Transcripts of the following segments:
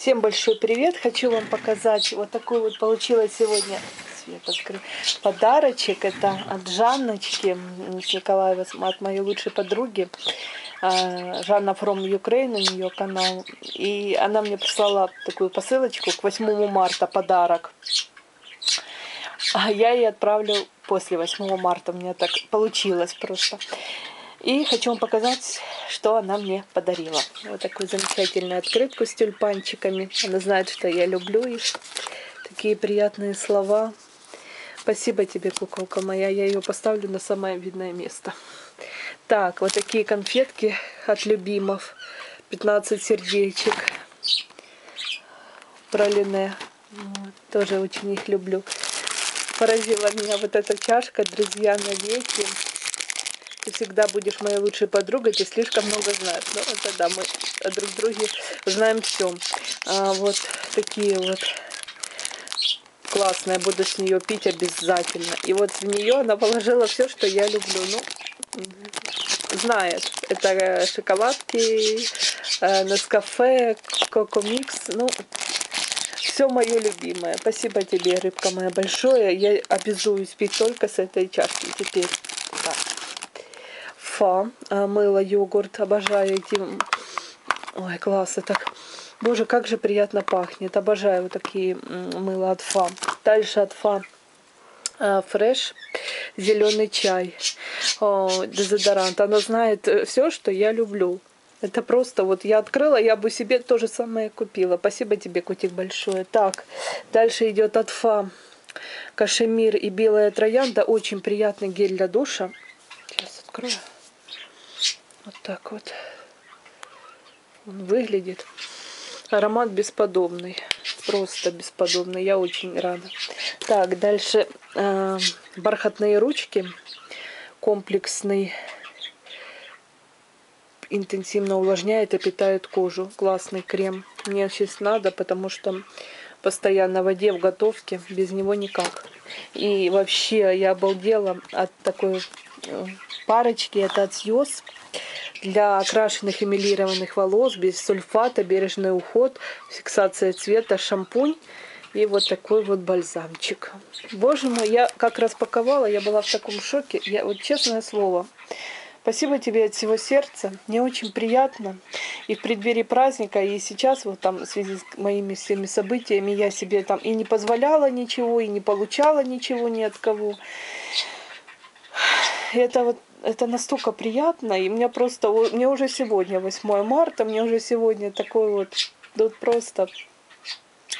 Всем большой привет! Хочу вам показать вот такой вот получилось сегодня свет открыл, подарочек. Это от Жанночки с Николаева, от моей лучшей подруги. А, Жанна from Ukraine, у нее канал. И она мне прислала такую посылочку к 8 марта подарок. А я ей отправлю после 8 марта. У меня так получилось просто. И хочу вам показать, что она мне подарила. Вот такую замечательную открытку с тюльпанчиками. Она знает, что я люблю их. Такие приятные слова. Спасибо тебе, куколка моя. Я ее поставлю на самое видное место. Так, вот такие конфетки от любимов. 15 сердечек. Пролине. Вот, тоже очень их люблю. Поразила меня вот эта чашка, друзья, навеки ты всегда будешь моей лучшей подругой, ты слишком много знаешь. Ну, это да, мы друг друге знаем все. А, вот такие вот классные, буду с нее пить обязательно. И вот в нее она положила все, что я люблю. Ну, знает. Это шоколадки, э, Нескафе, Коко Микс. Ну, все мое любимое. Спасибо тебе, рыбка моя, большое. Я обязуюсь пить только с этой чашки теперь. Да фа, а, мыло, йогурт, обожаю эти. Ой, классно так. Боже, как же приятно пахнет. Обожаю вот такие мыла от фа. Дальше от фа а, фреш, зеленый чай, О, дезодорант. Она знает э, все, что я люблю. Это просто вот я открыла, я бы себе то же самое купила. Спасибо тебе, котик, большое. Так, дальше идет от Фа. Кашемир и белая троянда. Очень приятный гель для душа. Сейчас открою. Вот так вот он выглядит. Аромат бесподобный. Просто бесподобный. Я очень рада. Так, дальше э, бархатные ручки. Комплексный. Интенсивно увлажняет и питает кожу. Классный крем. Мне сейчас надо, потому что постоянно в воде, в готовке. Без него никак. И вообще я обалдела от такой э, парочки. Это от Сьос для окрашенных эмилированных волос без сульфата, бережный уход, фиксация цвета, шампунь и вот такой вот бальзамчик. Боже мой, я как распаковала, я была в таком шоке. Я вот честное слово, Спасибо тебе от всего сердца. Мне очень приятно. И в преддверии праздника, и сейчас, вот там, в связи с моими всеми событиями, я себе там и не позволяла ничего, и не получала ничего ни от кого. Это вот это настолько приятно, и мне просто, мне уже сегодня 8 марта, мне уже сегодня такой вот, вот просто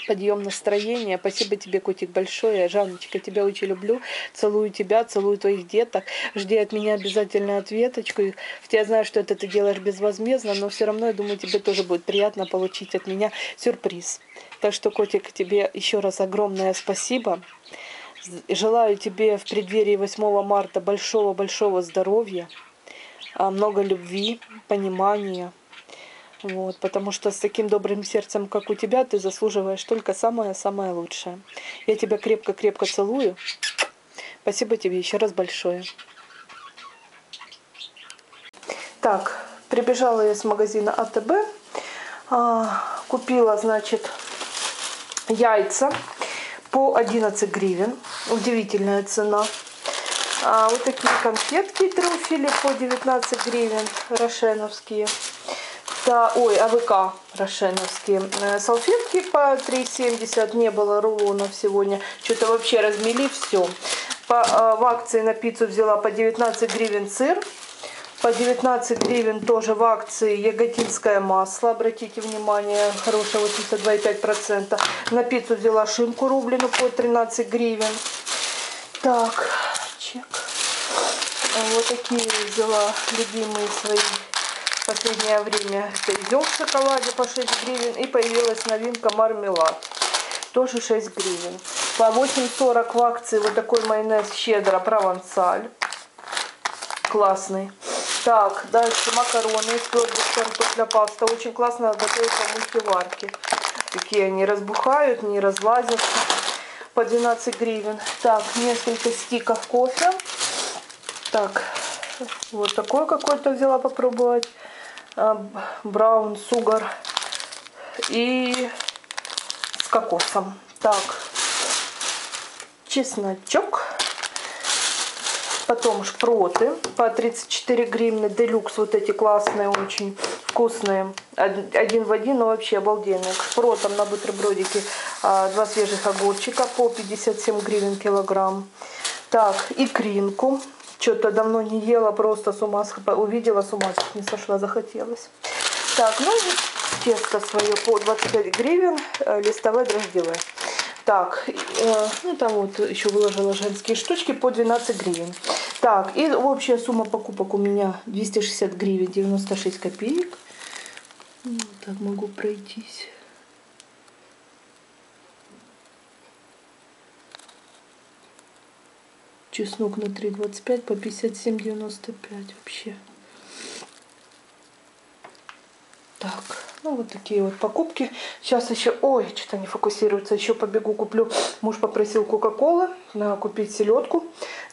подъем настроения. Спасибо тебе, котик, большое. Жанночка, тебя очень люблю. Целую тебя, целую твоих деток. Жди от меня обязательно ответочку. Я знаю, что это ты делаешь безвозмездно, но все равно, я думаю, тебе тоже будет приятно получить от меня сюрприз. Так что, котик, тебе еще раз огромное спасибо. Желаю тебе в преддверии 8 марта большого-большого здоровья, а, много любви, понимания. Вот, потому что с таким добрым сердцем, как у тебя, ты заслуживаешь только самое-самое лучшее. Я тебя крепко-крепко целую. Спасибо тебе еще раз большое. Так, прибежала я с магазина АТБ. А, купила, значит, яйца по 11 гривен. Удивительная цена. А вот такие конфетки трюфели по 19 гривен, рошеновские. Да, ой, АВК рошеновские. Э, салфетки по 3,70. Не было рулонов сегодня. Что-то вообще размели все. По, а, в акции на пиццу взяла по 19 гривен сыр. По 19 гривен тоже в акции яготинское масло. Обратите внимание, хорошее 82,5%. На пиццу взяла шинку рублину по 13 гривен. Так, чек. Вот такие взяла любимые свои в последнее время. Это изюм в шоколаде по 6 гривен. И появилась новинка мармелад. Тоже 6 гривен. По 8,40 в акции вот такой майонез щедро провансаль. Классный. Так, дальше макароны из твердых картофля паста. Очень классно готовить по мультиварке. Такие они разбухают, не разлазятся. По 12 гривен. Так, несколько стиков кофе. Так, вот такой какой-то взяла попробовать. А, браун сугар. И с кокосом. Так, чесночок. Потом шпроты по 34 гривны. Делюкс вот эти классные, очень вкусные. Один в один, но вообще обалденные. К шпротам на бутербродике а, два свежих огурчика по 57 гривен килограмм. Так, икринку. Что-то давно не ела, просто с ума увидела, с ума не сошла, захотелось. Так, ну тесто свое по 25 гривен, э, листовое дрожжевое. Так, э, ну там вот еще выложила женские штучки по 12 гривен. Так, и общая сумма покупок у меня 260 гривен 96 копеек. Ну, так могу пройтись. Чеснок на 3,25 по 57,95 вообще. Так, ну вот такие вот покупки. Сейчас еще, ой, что-то не фокусируется. Еще побегу, куплю. Муж попросил кока-колы, купить селедку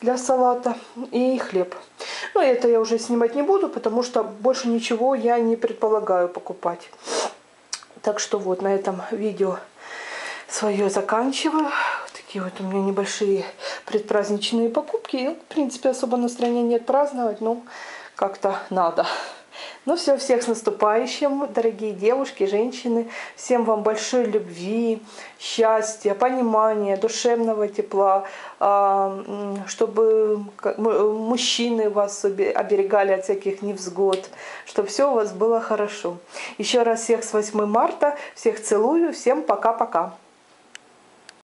для салата и хлеб. Но это я уже снимать не буду, потому что больше ничего я не предполагаю покупать. Так что вот на этом видео свое заканчиваю. Такие вот у меня небольшие предпраздничные покупки. В принципе, особо настроения нет праздновать, но как-то надо. Ну все, всех с наступающим, дорогие девушки, женщины. Всем вам большой любви, счастья, понимания, душевного тепла, а, чтобы мужчины вас оберегали от всяких невзгод, чтобы все у вас было хорошо. Еще раз всех с 8 марта, всех целую, всем пока-пока.